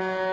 you